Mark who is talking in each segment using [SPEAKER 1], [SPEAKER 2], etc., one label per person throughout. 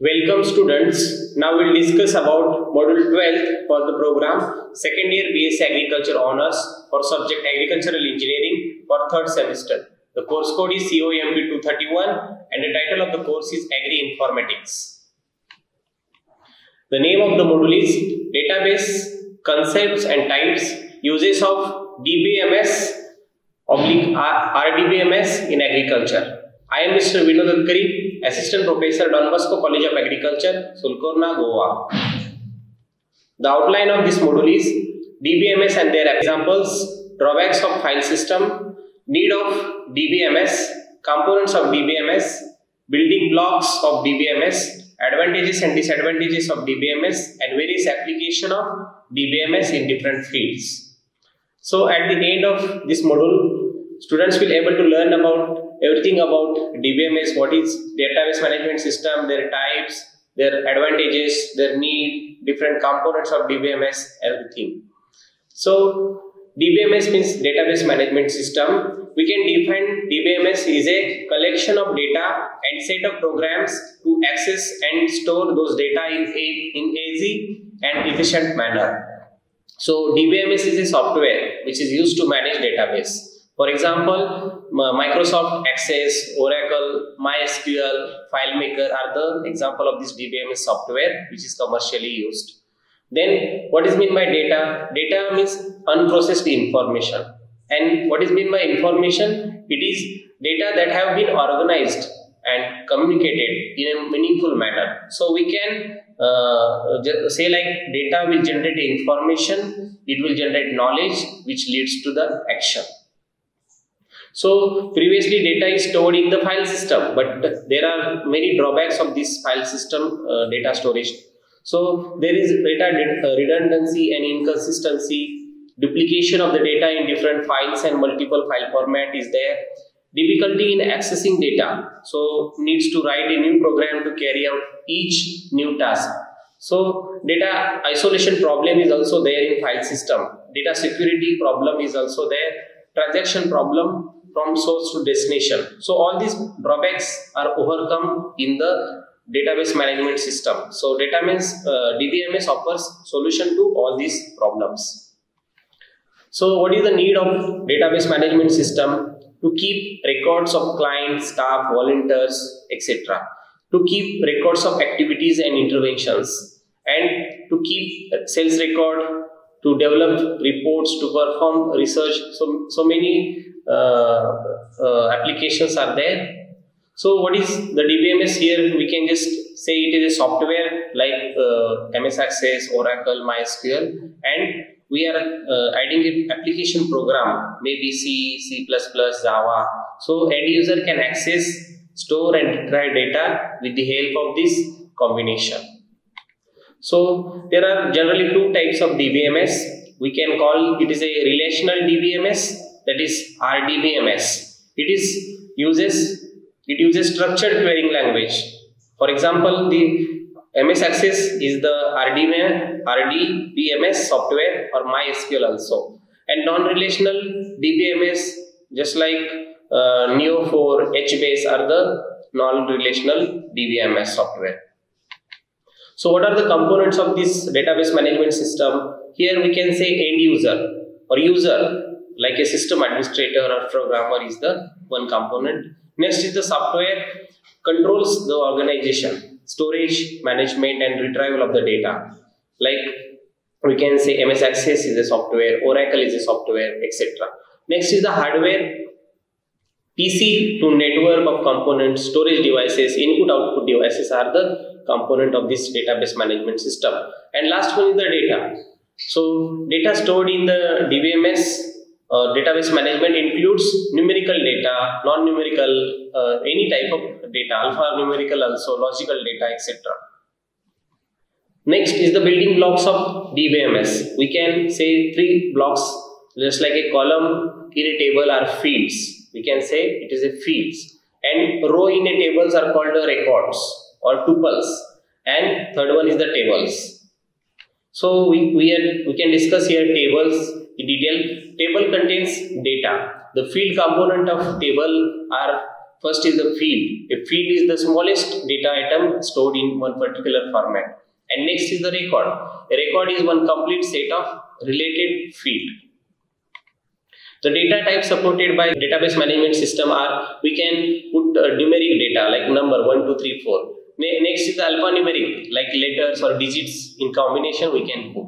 [SPEAKER 1] Welcome students. Now we'll discuss about module 12 for the program second year BSc Agriculture Honors for subject Agricultural Engineering for third semester. The course code is COMP 231 and the title of the course is Agri Informatics. The name of the module is Database Concepts and Types Uses of DBMS oblique RDBMS in Agriculture. I am Mr. Vinod Atkari, Assistant Professor Don Bosco College of Agriculture, Sulcorna, Goa. The outline of this module is DBMS and their examples, drawbacks of file system, need of DBMS, components of DBMS, building blocks of DBMS, advantages and disadvantages of DBMS, and various application of DBMS in different fields. So at the end of this module, students will able to learn about everything about DBMS, what is database management system, their types, their advantages, their need, different components of DBMS, everything. So DBMS means database management system. We can define DBMS is a collection of data and set of programs to access and store those data in a in easy and efficient manner. So DBMS is a software which is used to manage database. For example, Microsoft Access, Oracle, MySQL, FileMaker are the example of this DBMS software which is commercially used. Then what is mean by data? Data means unprocessed information. And what is mean by information? It is data that have been organized and communicated in a meaningful manner. So we can uh, say like data will generate information, it will generate knowledge which leads to the action. So previously data is stored in the file system, but there are many drawbacks of this file system uh, data storage. So there is data uh, redundancy and inconsistency, duplication of the data in different files and multiple file format is there. Difficulty in accessing data, so needs to write a new program to carry out each new task. So data isolation problem is also there in file system. Data security problem is also there. Transaction problem from source to destination. So all these drawbacks are overcome in the database management system. So database, uh, DBMS offers solution to all these problems. So what is the need of database management system? To keep records of clients, staff, volunteers, etc. To keep records of activities and interventions and to keep sales record, to develop reports, to perform research. So, so many applications are there. So what is the DBMS here? We can just say it is a software like uh, MS Access, Oracle, MySQL and we are uh, adding an application program, maybe C, C++, Java. So end user can access, store and retrieve data with the help of this combination. So there are generally two types of DBMS. We can call it is a relational DBMS that is RDBMS. It is uses it uses structured querying language. For example, the MS Access is the RDBMS, RDBMS software or MySQL also. And non-relational DBMS just like uh, Neo4, HBase are the non-relational DBMS software. So what are the components of this database management system? Here we can say end user or user like a system administrator or programmer is the one component. Next is the software controls the organization, storage, management and retrieval of the data. Like we can say MS Access is a software, Oracle is a software, etc. Next is the hardware, PC to network of components, storage devices, input output devices are the component of this database management system. And last one is the data. So data stored in the DBMS uh, database management includes numerical data, non-numerical, uh, any type of data, alphanumerical also, logical data, etc. Next is the building blocks of DBMS. We can say three blocks, just like a column in a table are fields. We can say it is a fields. And row in a tables are called records or tuples. And third one is the tables. So we, we, are, we can discuss here tables in detail. Table contains data. The field component of table are First is the field. A field is the smallest data item stored in one particular format. And next is the record. A record is one complete set of related field. The data types supported by database management system are, we can put uh, numeric data like number 1, 2, 3, 4. Next is the alphanumeric, like letters or digits in combination we can put.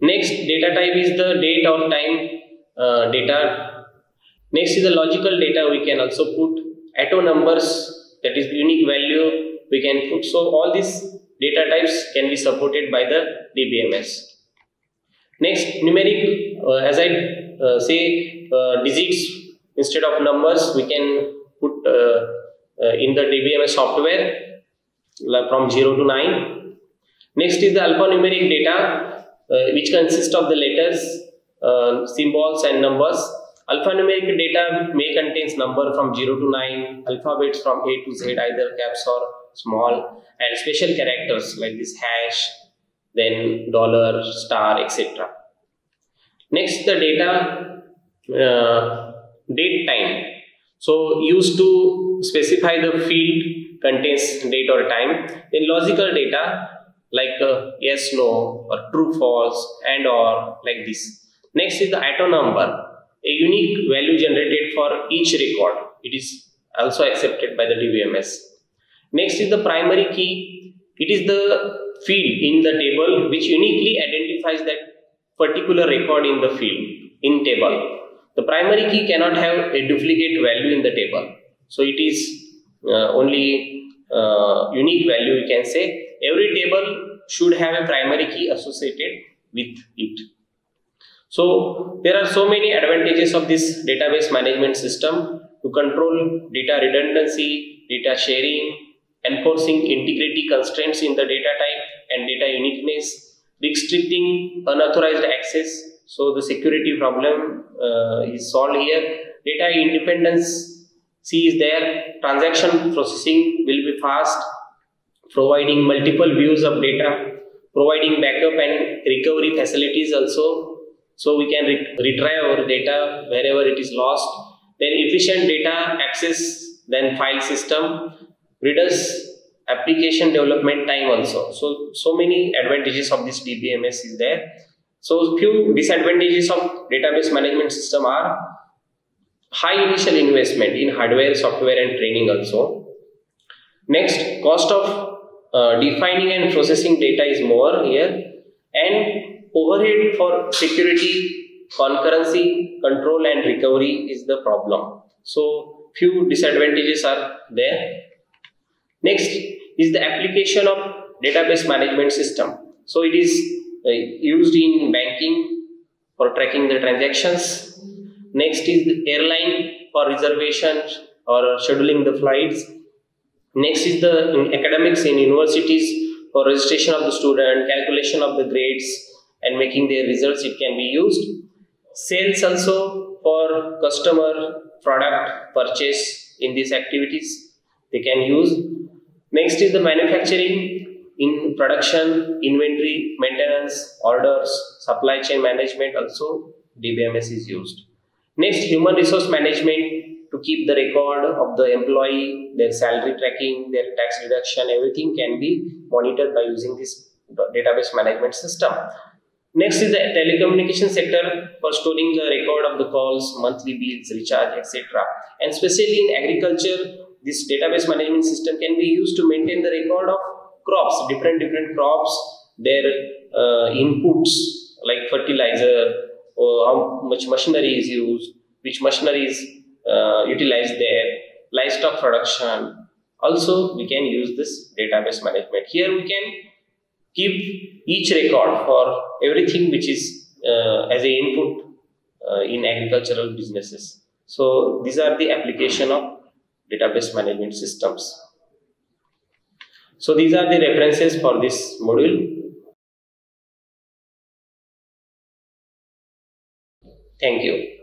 [SPEAKER 1] Next data type is the date or time uh, data. Next is the logical data we can also put. Auto numbers, that is unique value we can put. So all these data types can be supported by the DBMS. Next, numeric, uh, as I uh, say uh, digits instead of numbers we can put uh, in the DBMS software like from 0 to 9 next is the alphanumeric data which consists of the letters symbols and numbers alphanumeric data may contains number from 0 to 9 alphabets from a to z either caps or small and special characters like this hash then dollar star etc Next, the data uh, date time. So, used to specify the field contains date or time. Then logical data like uh, yes, no, or true, false, and or like this. Next is the Auto number, a unique value generated for each record. It is also accepted by the DBMS. Next is the primary key. It is the field in the table which uniquely identifies that particular record in the field in table. The primary key cannot have a duplicate value in the table. So it is uh, only uh, unique value you can say. Every table should have a primary key associated with it. So there are so many advantages of this database management system to control data redundancy, data sharing, enforcing integrity constraints in the data type and data uniqueness, restricting unauthorized access. So the security problem uh, is solved here. Data independence C is there. Transaction processing will be fast, providing multiple views of data, providing backup and recovery facilities also. So we can re retrieve our data wherever it is lost. Then efficient data access, then file system, reduce application development time also. So, so many advantages of this DBMS is there. So, few disadvantages of database management system are high initial investment in hardware, software and training also. Next, cost of uh, defining and processing data is more here and overhead for security, concurrency, control and recovery is the problem. So, few disadvantages are there. Next, is the application of database management system. So it is uh, used in banking for tracking the transactions. Next is the airline for reservations or scheduling the flights. Next is the in academics in universities for registration of the student, calculation of the grades and making their results it can be used. Sales also for customer product purchase in these activities they can use Next is the manufacturing in production, inventory, maintenance, orders, supply chain management also DBMS is used. Next, human resource management to keep the record of the employee, their salary tracking, their tax deduction, everything can be monitored by using this database management system. Next is the telecommunication sector for storing the record of the calls, monthly bills, recharge, etc. And especially in agriculture, this database management system can be used to maintain the record of crops, different different crops, their uh, inputs like fertilizer, or how much machinery is used, which machinery is uh, utilized there, livestock production. Also, we can use this database management. Here we can keep each record for everything which is uh, as a input uh, in agricultural businesses. So these are the application of database management systems. So these are the references for this module. Thank you.